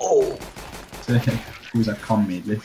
Oh! Who's a con made?